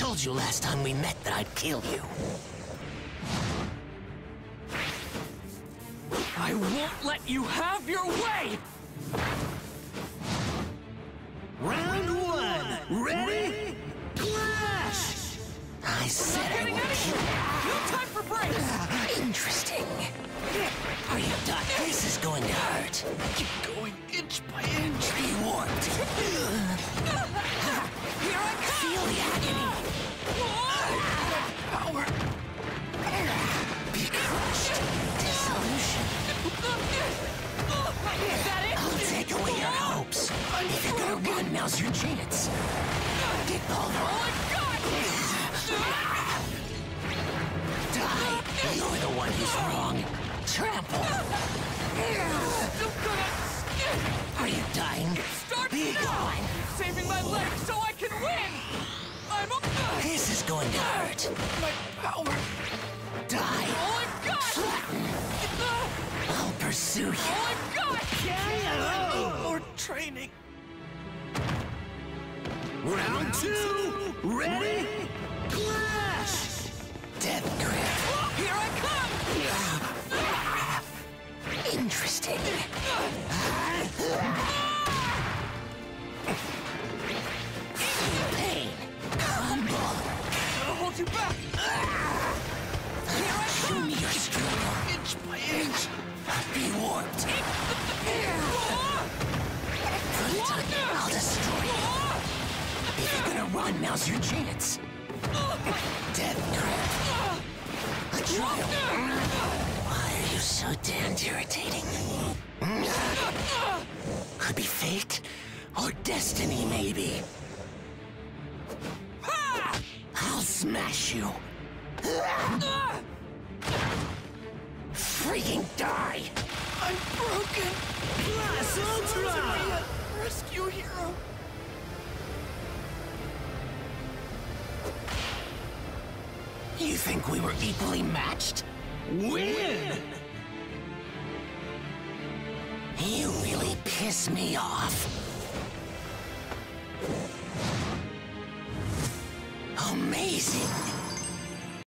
told you last time we met that I'd kill you. I won't let you have your way! Round one. Ready? Clash! I said I would kill here! No time for breaks! you. Interesting. Are you done? This is going to hurt. Keep going inch by inch. Be warped. If you're run, now's your chance. Get pulled Oh my god! Die. You're the one who's wrong. Trample. Still gonna Are you dying? start Be now! gone. Saving my legs so I can win! I'm a... This is going to hurt. My power! Die. Oh my god! Flatten. Ah. I'll pursue you. Oh my god! I need more training. Round two. Ready? Clash. Death grip. Here I come! Interesting. Ah. You're gonna run, now's your chance. Death grip. A trial. Why are you so damned irritating? Could be fate or destiny, maybe. I'll smash you. Freaking die! I'm broken! Plus Ultra! Rescue hero! You think we were equally matched? Win! You really piss me off. Amazing.